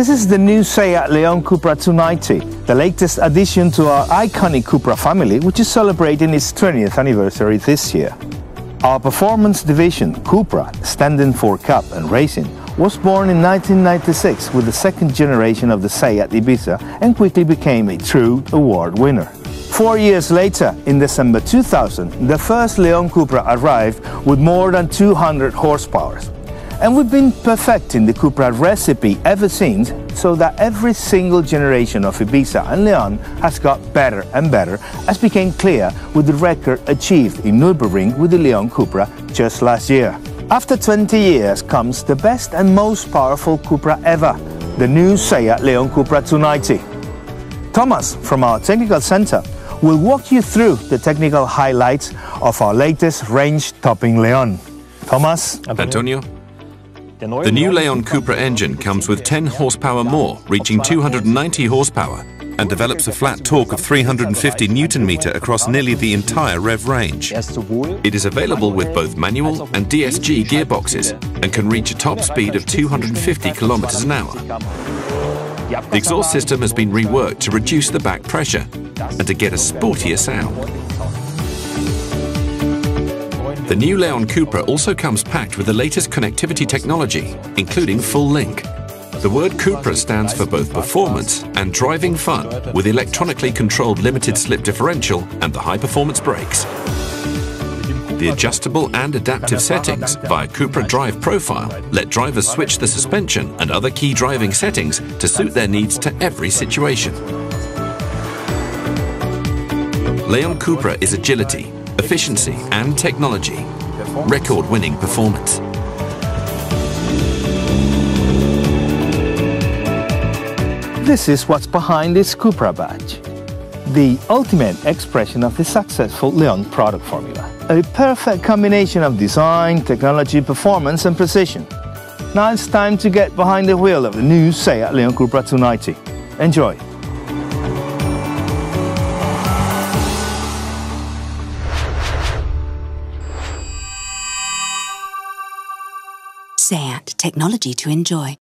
This is the new Seat Leon Cupra 290, the latest addition to our iconic Cupra family, which is celebrating its 20th anniversary this year. Our performance division, Cupra, standing for Cup and Racing, was born in 1996 with the second generation of the Seat Ibiza and quickly became a true award winner. Four years later, in December 2000, the first Leon Cupra arrived with more than 200 horsepower. And we've been perfecting the Cupra recipe ever since so that every single generation of Ibiza and Leon has got better and better, as became clear with the record achieved in Nürburgring with the Leon Cupra just last year. After 20 years comes the best and most powerful Cupra ever, the new Seat Leon Cupra 290. Thomas from our technical center will walk you through the technical highlights of our latest range-topping Leon. Thomas? Antonio? The new Leon Cupra engine comes with 10 horsepower more, reaching 290 horsepower, and develops a flat torque of 350 newton meter across nearly the entire rev range. It is available with both manual and DSG gearboxes and can reach a top speed of 250 kilometers an hour. The exhaust system has been reworked to reduce the back pressure and to get a sportier sound. The new Leon Cupra also comes packed with the latest connectivity technology, including Full Link. The word Cupra stands for both performance and driving fun with electronically controlled limited slip differential and the high-performance brakes. The adjustable and adaptive settings via Cupra Drive Profile let drivers switch the suspension and other key driving settings to suit their needs to every situation. Leon Cupra is agility, efficiency and technology. Record-winning performance. This is what's behind this Cupra badge. The ultimate expression of the successful Leon product formula. A perfect combination of design, technology, performance and precision. Now it's time to get behind the wheel of the new Seat Leon Cupra 290. Enjoy! Seat, technology to enjoy.